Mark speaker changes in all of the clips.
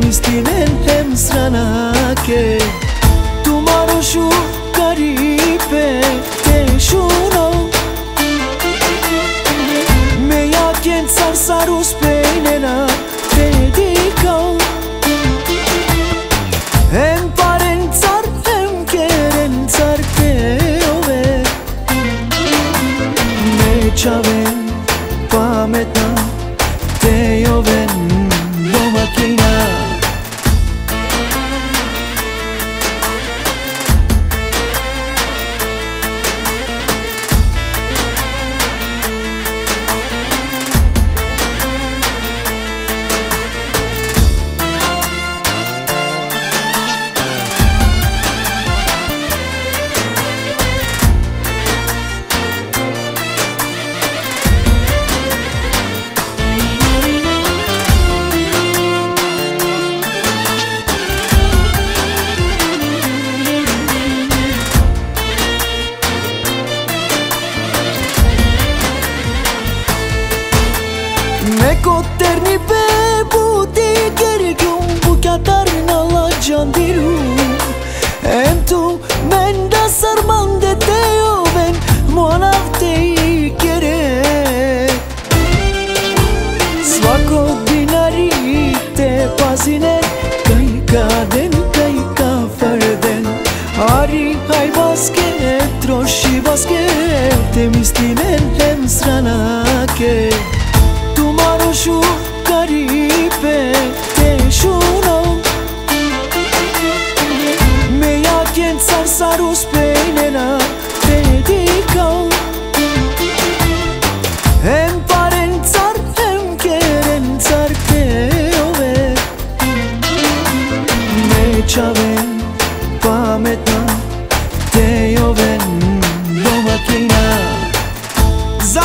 Speaker 1: Միսկին են եմ սրանակ է Դու մարոշու կարիպ է Տեշունո Մեյակ են սարսարուս պեյնենակ այ բասկե տրոշի բասկե դեմիստին եմ սրանակե դու մարոշու կարիպե տեսունամ մեյակեն սարսարուս պեյնենա դեդիկան Եմ պարեն ծար, եմ կերեն ծար կեով է Մեջ ավե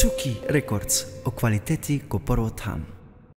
Speaker 1: Tsuki Records o kvaliteti ko prvo tam.